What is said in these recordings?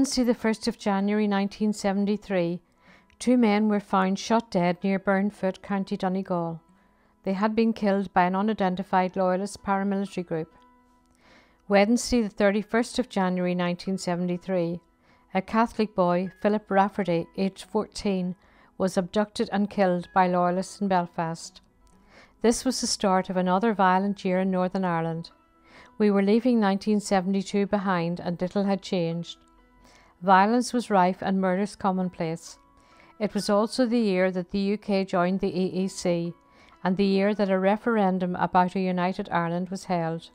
Wednesday, the 1st of January 1973, two men were found shot dead near Burnfoot, County Donegal. They had been killed by an unidentified loyalist paramilitary group. Wednesday, the 31st of January 1973, a Catholic boy, Philip Rafferty, aged 14, was abducted and killed by loyalists in Belfast. This was the start of another violent year in Northern Ireland. We were leaving 1972 behind and little had changed. Violence was rife and murders commonplace. It was also the year that the UK joined the EEC and the year that a referendum about a united Ireland was held.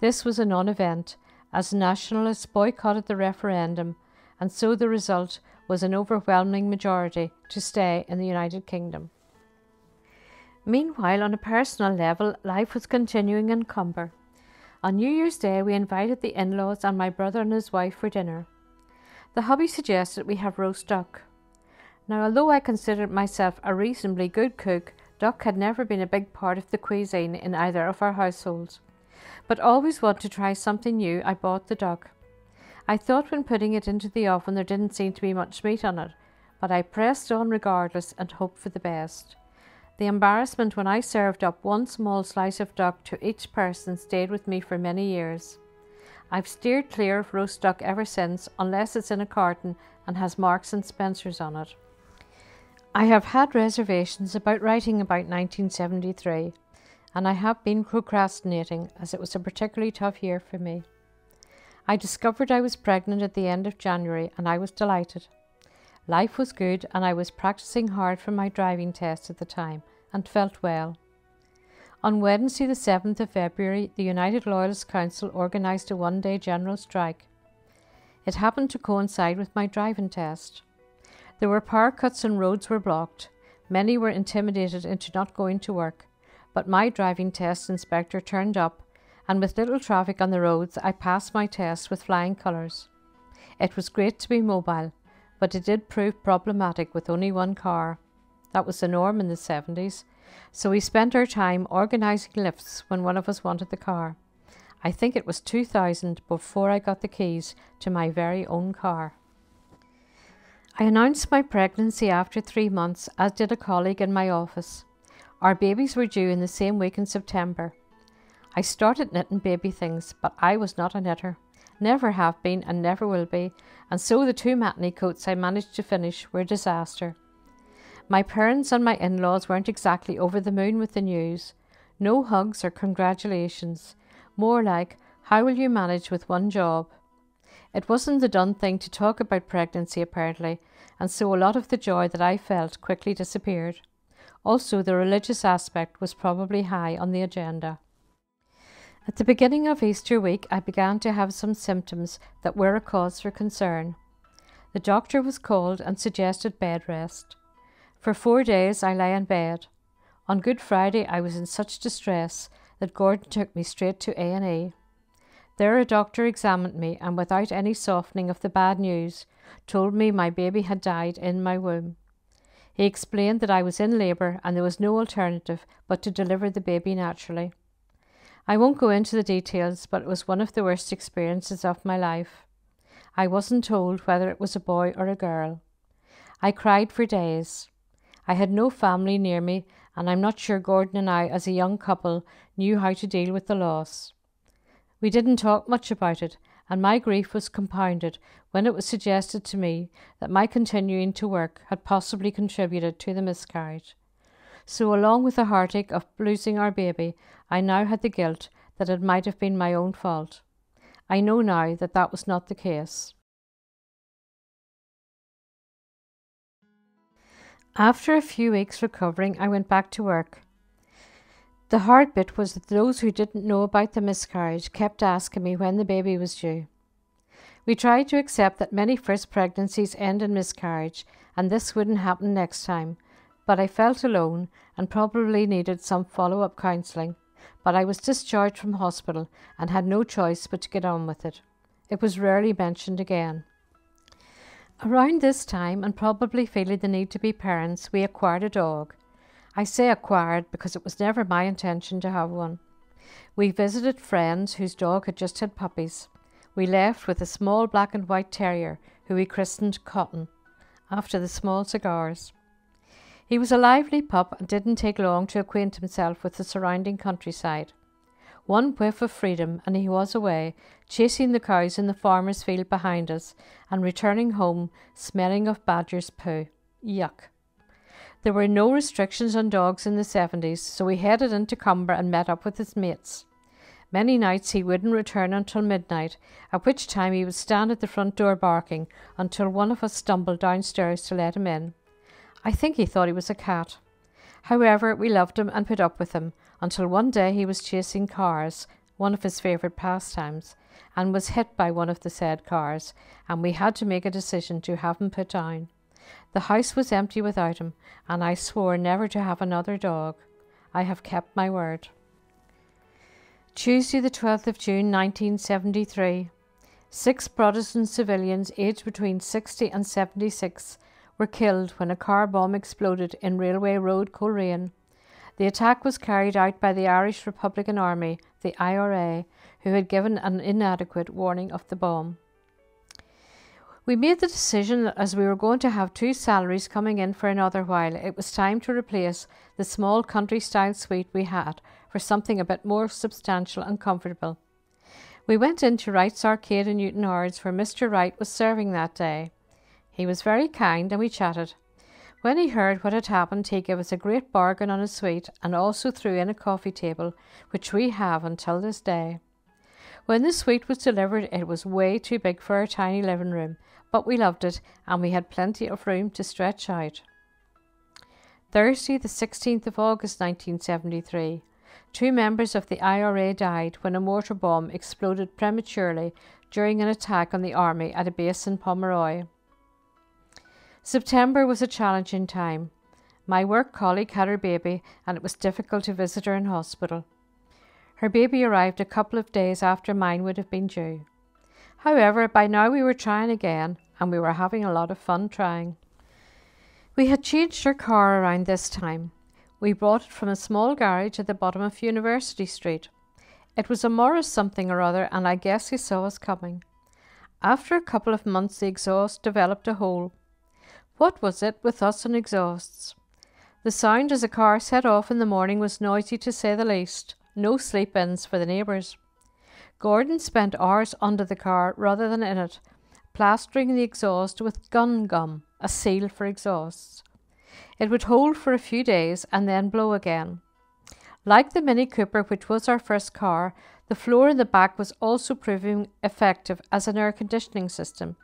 This was a non event, as nationalists boycotted the referendum, and so the result was an overwhelming majority to stay in the United Kingdom. Meanwhile, on a personal level, life was continuing in Comber. On New Year's Day, we invited the in laws and my brother and his wife for dinner. The hubby suggested we have roast duck. Now, although I considered myself a reasonably good cook, duck had never been a big part of the cuisine in either of our households but always want to try something new, I bought the duck. I thought when putting it into the oven there didn't seem to be much meat on it, but I pressed on regardless and hoped for the best. The embarrassment when I served up one small slice of duck to each person stayed with me for many years. I've steered clear of roast duck ever since, unless it's in a carton and has Marks and Spencer's on it. I have had reservations about writing about 1973 and I have been procrastinating as it was a particularly tough year for me. I discovered I was pregnant at the end of January and I was delighted. Life was good and I was practicing hard for my driving test at the time and felt well. On Wednesday, the 7th of February, the United Loyalist Council organised a one day general strike. It happened to coincide with my driving test. There were power cuts and roads were blocked. Many were intimidated into not going to work, but my driving test inspector turned up, and with little traffic on the roads, I passed my test with flying colours. It was great to be mobile, but it did prove problematic with only one car. That was the norm in the 70s, so we spent our time organising lifts when one of us wanted the car. I think it was 2000 before I got the keys to my very own car. I announced my pregnancy after three months, as did a colleague in my office. Our babies were due in the same week in September. I started knitting baby things, but I was not a knitter. Never have been and never will be, and so the two matinee coats I managed to finish were a disaster. My parents and my in laws weren't exactly over the moon with the news. No hugs or congratulations. More like, how will you manage with one job? It wasn't the done thing to talk about pregnancy, apparently, and so a lot of the joy that I felt quickly disappeared. Also, the religious aspect was probably high on the agenda. At the beginning of Easter week, I began to have some symptoms that were a cause for concern. The doctor was called and suggested bed rest. For four days I lay in bed. On Good Friday I was in such distress that Gordon took me straight to A&E. There a doctor examined me and without any softening of the bad news told me my baby had died in my womb. He explained that I was in labour and there was no alternative but to deliver the baby naturally. I won't go into the details, but it was one of the worst experiences of my life. I wasn't told whether it was a boy or a girl. I cried for days. I had no family near me, and I'm not sure Gordon and I, as a young couple, knew how to deal with the loss. We didn't talk much about it, and my grief was compounded when it was suggested to me that my continuing to work had possibly contributed to the miscarriage. So, along with the heartache of losing our baby, I now had the guilt that it might have been my own fault. I know now that that was not the case. After a few weeks recovering, I went back to work. The hard bit was that those who didn't know about the miscarriage kept asking me when the baby was due. We tried to accept that many first pregnancies end in miscarriage and this wouldn't happen next time, but I felt alone and probably needed some follow up counselling. But I was discharged from hospital and had no choice but to get on with it. It was rarely mentioned again. Around this time, and probably feeling the need to be parents, we acquired a dog. I say acquired because it was never my intention to have one. We visited friends whose dog had just had puppies. we left with a small black and white terrier who we christened Cotton, after the small cigars. He was a lively pup and didn't take long to acquaint himself with the surrounding countryside. One whiff of freedom and he was away, chasing the cows in the farmer's field behind us and returning home smelling of badger's poo. Yuck. There were no restrictions on dogs in the 70s, so we headed into Comber and met up with his mates. Many nights he wouldn't return until midnight, at which time he would stand at the front door barking until one of us stumbled downstairs to let him in. I think he thought he was a cat. However, we loved him and put up with him until one day he was chasing cars, one of his favourite pastimes, and was hit by one of the said cars, and we had to make a decision to have him put down. The house was empty without him, and I swore never to have another dog. I have kept my word. Tuesday, the 12th of June 1973. Six Protestant civilians aged between 60 and 76 were killed when a car bomb exploded in Railway Road, Coleraine. The attack was carried out by the Irish Republican Army, the IRA, who had given an inadequate warning of the bomb. We made the decision that as we were going to have two salaries coming in for another while, it was time to replace the small country style suite we had for something a bit more substantial and comfortable. We went into Wright's Arcade in Newtownards where Mr. Wright was serving that day. He was very kind and we chatted. When he heard what had happened, he gave us a great bargain on a suite and also threw in a coffee table, which we have until this day. When the suite was delivered, it was way too big for our tiny living room, but we loved it and we had plenty of room to stretch out. Thursday, the 16th of August 1973. Two members of the IRA died when a mortar bomb exploded prematurely during an attack on the army at a base in Pomeroy. September was a challenging time. My work colleague had her baby, and it was difficult to visit her in hospital. Her baby arrived a couple of days after mine would have been due. However, by now we were trying again, and we were having a lot of fun trying. We had changed our car around this time. We brought it from a small garage at the bottom of University Street. It was a Morris something or other, and I guess he saw us coming. After a couple of months, the exhaust developed a hole. What was it with us and exhausts? The sound as a car set off in the morning was noisy to say the least. No sleep ins for the neighbours. Gordon spent hours under the car rather than in it, plastering the exhaust with gun gum, a seal for exhausts. It would hold for a few days and then blow again. Like the Mini Cooper, which was our first car, the floor in the back was also proving effective as an air conditioning system,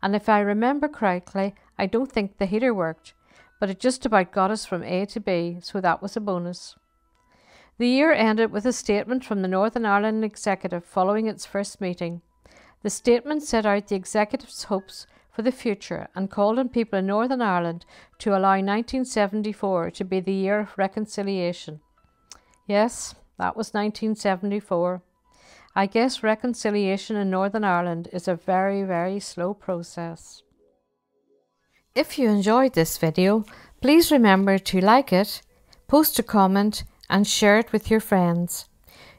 and if I remember correctly, I don't think the heater worked, but it just about got us from A to B, so that was a bonus. The year ended with a statement from the Northern Ireland Executive following its first meeting. The statement set out the Executive's hopes for the future and called on people in Northern Ireland to allow 1974 to be the year of reconciliation. Yes, that was 1974. I guess reconciliation in Northern Ireland is a very, very slow process. If you enjoyed this video, please remember to like it, post a comment and share it with your friends.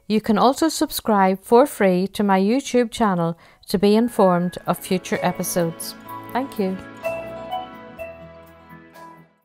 You can also subscribe for free to my YouTube channel to be informed of future episodes. Thank you.